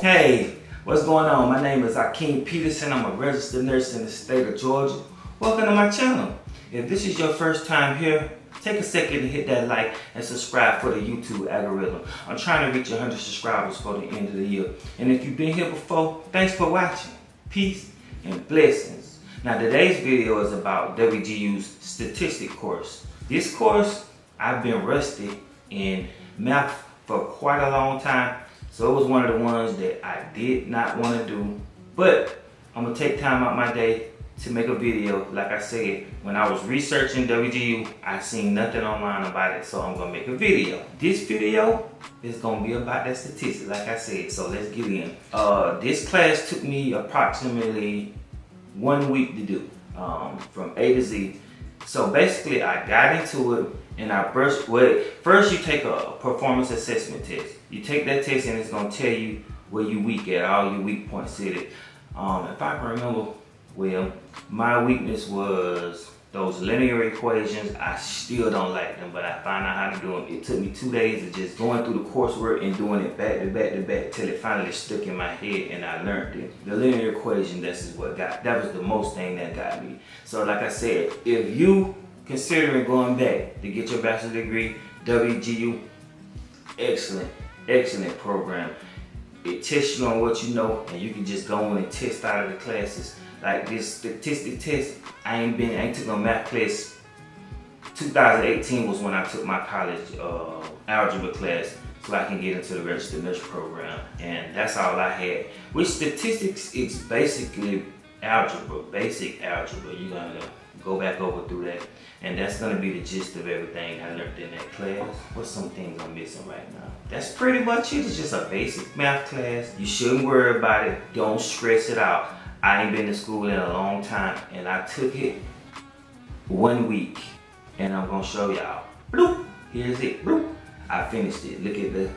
Hey, what's going on? My name is Akeem Peterson. I'm a registered nurse in the state of Georgia. Welcome to my channel. If this is your first time here, take a second to hit that like and subscribe for the YouTube algorithm. I'm trying to reach 100 subscribers for the end of the year. And if you've been here before, thanks for watching. Peace and blessings. Now today's video is about WGU's statistic course. This course, I've been rusty in math for quite a long time. So it was one of the ones that I did not want to do. But I'm gonna take time out my day to make a video. Like I said, when I was researching WGU, I seen nothing online about it, so I'm gonna make a video. This video is gonna be about that statistics, like I said, so let's get in. Uh, this class took me approximately one week to do, um, from A to Z. So basically, I got into it and I first, well, first you take a performance assessment test. You take that test and it's gonna tell you where you weak at, all your weak points in it. Um, if I can remember well, my weakness was those linear equations. I still don't like them, but I found out how to do them. It took me two days of just going through the coursework and doing it back to back to back till it finally stuck in my head and I learned it. The linear equation, this is what got, that was the most thing that got me. So like I said, if you considering going back to get your bachelor's degree, WGU, excellent, excellent program. It tests you on what you know and you can just go in and test out of the classes like this statistic test, I ain't been, I ain't took no math class. 2018 was when I took my college uh, algebra class so I can get into the registered nurse program. And that's all I had. With statistics, it's basically algebra, basic algebra. You're gonna go back over through that. And that's gonna be the gist of everything I learned in that class. What's some things I'm missing right now? That's pretty much it. It's just a basic math class. You shouldn't worry about it. Don't stress it out. I ain't been to school in a long time and I took it one week and I'm gonna show y'all. Bloop, here's it, bloop. I finished it. Look at the,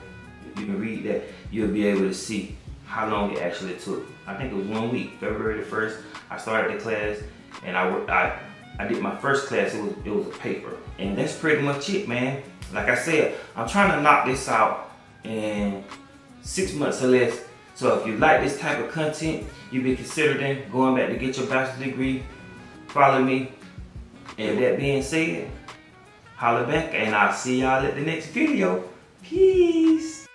you can read that, you'll be able to see how long it actually took. I think it was one week, February the 1st, I started the class and I, I, I did my first class, it was, it was a paper. And that's pretty much it, man. Like I said, I'm trying to knock this out in six months or less so if you like this type of content, you be considering going back to get your bachelor's degree, follow me. And that being said, holla back and I'll see y'all at the next video. Peace.